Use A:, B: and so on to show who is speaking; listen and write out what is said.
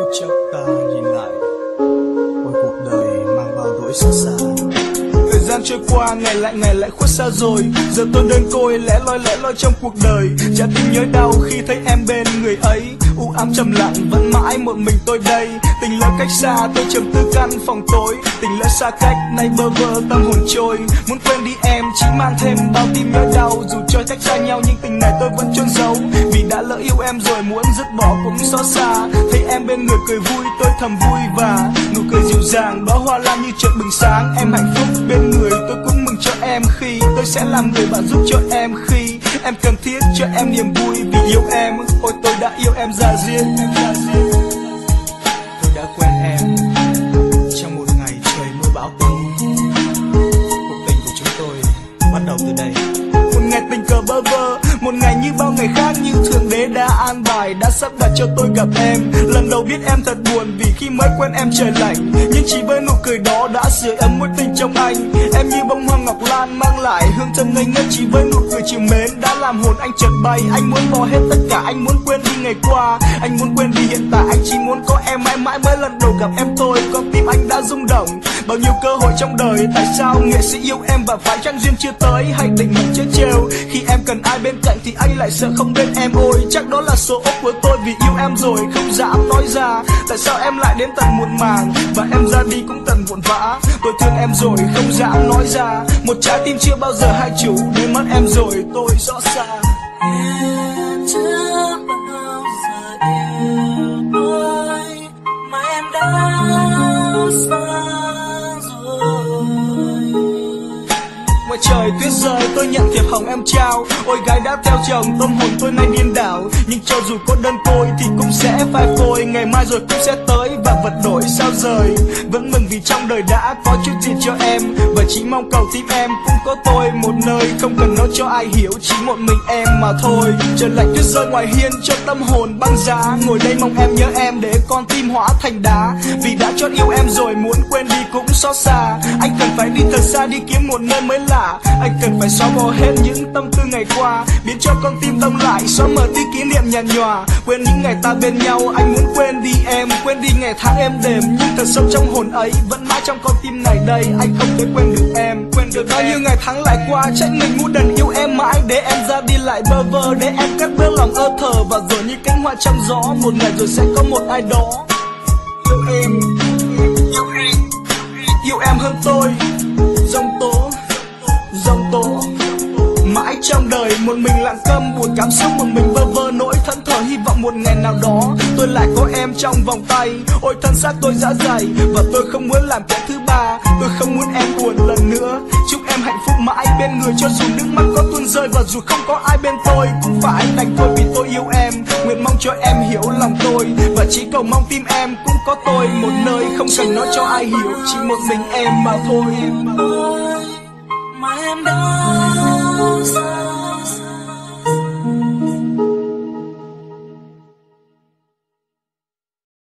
A: phút chốc ta nhìn lại. Ôi cuộc đời mang bao nỗi xót xa. Thời gian trôi qua, ngày lại ngày lại khuất xa rồi. Giờ tôi đơn côi lẽ loi lẽ loi trong cuộc đời. Chả tìm nhớ đau khi thấy em bên người ấy ám trầm lặng, vẫn mãi một mình tôi đây. Tình lỡ cách xa, tôi trầm tư căn phòng tối. Tình lỡ xa cách, nay bơ vơ, tâm hồn trôi. Muốn quên đi em, chỉ mang thêm bao tim nhớ đau. Dù cho cách xa nhau, nhưng tình này tôi vẫn chôn giấu. Vì đã lỡ yêu em rồi, muốn dứt bỏ cũng xót xa. Thấy em bên người cười vui, tôi thầm vui và nụ cười dịu dàng. Đó hoa lan như chợt bừng sáng. Em hạnh phúc bên người, tôi cũng mừng cho em khi tôi sẽ làm người bạn giúp cho em khi em cần thiết cho em niềm vui vì yêu em. Ôi, tôi đã yêu em ra riêng. Em ra riêng tôi đã quen em trong một ngày trời mưa bão tố cuộc tình của chúng tôi bắt đầu từ đây. Một ngày tình cờ bơ vơ, một ngày như bao ngày khác như an bài đã sắp đặt cho tôi gặp em. Lần đầu biết em thật buồn vì khi mới quen em trời lạnh. Nhưng chỉ với nụ cười đó đã sưởi ấm mối tình trong anh. Em như bông hoa ngọc lan mang lại hương thơm ngây ngất. Chỉ với nụ cười chiều mến đã làm hồn anh chợt bay. Anh muốn bỏ hết tất cả, anh muốn quên đi ngày qua. Anh muốn quên đi hiện tại, anh chỉ muốn có em mãi mãi. Mới lần đầu gặp em tôi con tim anh đã rung động. Bao nhiêu cơ hội trong đời, tại sao nghệ sĩ yêu em và phải chăng duyên chưa tới? Hay định mệnh chưa trêu. Khi em cần lại sợ không bên em ôi, chắc đó là số ốc của tôi vì yêu em rồi. Không dám nói ra, tại sao em lại đến tận muộn màng? Và em ra đi cũng tận vội vã. Tôi thương em rồi, không dám nói ra. Một trái tim chưa bao giờ hai chủ đến mất em rồi, tôi rõ
B: ràng.
A: Ngoài trời tuyết rơi, tôi nhận thiệp hồng em trao. Ôi gái đã theo chồng, tâm hồn tôi nay điên đảo. Nhưng cho dù có đơn côi thì cũng sẽ phai phôi. Ngày mai rồi cũng sẽ tới và vật đổi sao rời. Vẫn mừng vì trong đời đã có chút gì cho em. Và chỉ mong cầu tim em cũng có tôi. Một nơi không cần nói cho ai hiểu, chỉ một mình em mà thôi. Trời lạnh tuyết rơi ngoài hiên, cho tâm hồn băng giá. Ngồi đây mong em nhớ em để con tim hóa thành đá. Vì đã chót yêu em rồi, muốn quên đi cũng xót xa. Anh cần phải đi thật xa, đi kiếm một nơi mới là anh cần phải xóa bỏ hết những tâm tư ngày qua biến cho con tim đông lại, xóa mở đi kỷ niệm nhạt nhòa. Quên những ngày ta bên nhau, anh muốn quên đi em, quên đi ngày tháng em đềm. Nhưng thật sâu trong hồn ấy, vẫn mãi trong con tim này đây, anh không thể quên được em. Quên được bao nhiêu ngày tháng lại qua, trách mình ngu đần yêu em mãi, để em ra đi lại bơ vơ, để em cắt bước lòng ơ thờ. Và rồi như cánh hoa trong gió, một ngày rồi sẽ có một ai đó. Yêu em yêu em yêu em hơn tôi, dòng tố. Một mình lặng câm, buồn cảm xúc một mình vơ vơ, nỗi thẫn thờ hy vọng một ngày nào đó. Tôi lại có em trong vòng tay, ôi thân xác tôi đã dày. Và tôi không muốn làm kẻ thứ ba, tôi không muốn em buồn lần nữa. Chúc em hạnh phúc mãi bên người cho dù nước mắt có tuôn rơi, và dù không có ai bên tôi, cũng phải đành thôi vì tôi yêu em. Nguyện mong cho em hiểu lòng tôi, và chỉ cầu mong tim em cũng có tôi. Một nơi không cần nói cho ai hiểu, chỉ một mình em mà thôi.
B: Mà em đã xa